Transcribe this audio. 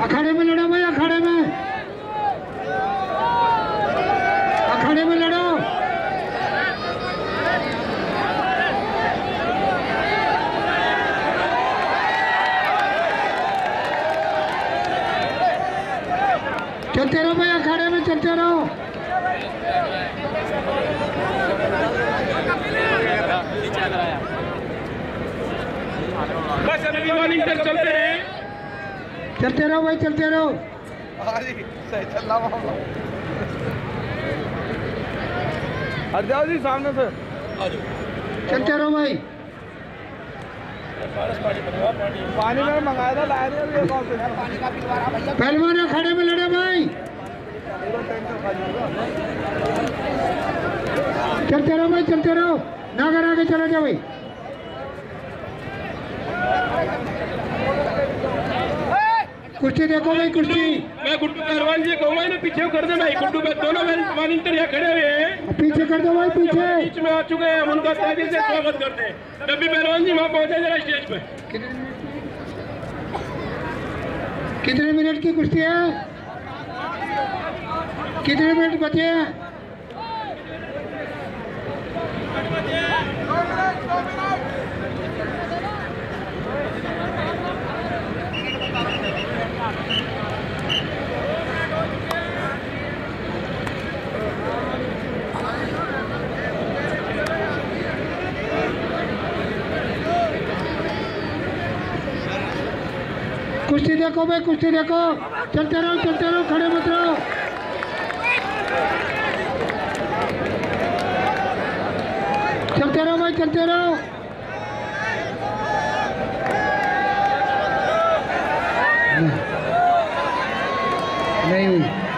अखाड़े में लड़ो भाई, अखाड़े में। अखाड़े में लड़ो। चलते रहो भाई, अखाड़े में चलते रहो। बस अभी मॉर्निंग तक चलते चलते रहो भाई चलते रहो। जाओ जी सामने से। चलते रहो भाई। पानी मैंने मंगाया था लाया नहीं अभी कौन से पहलवान खड़े में लड़े भाई। चलते रहो भाई चलते रहो। नागर आगे चला जाओ भाई। कुर्सी देखो भाई कुर्सी। मैं गुड्डू पहलवान जी कहूँगा इन्हें पीछे कर दे भाई गुड्डू पे दोनों मॉर्निंग इंटर यहाँ खड़े हुए हैं। पीछे कर दो भाई पीछे। बीच में आ चुके हैं हम उनका तेज़ी से स्वागत करते हैं। डब्बी पहलवान जी वहाँ पहुँचे जरा स्टेज पे। कितने मिनट की कुर्सी है? कितने मिनट बचे हैं? कुश्ती देखो भाई, कुश्ती देखो। चलते रहो चलते रहो, खड़े मत रहो। चलते रहो भाई, चलते रहो। नहीं